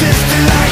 sister like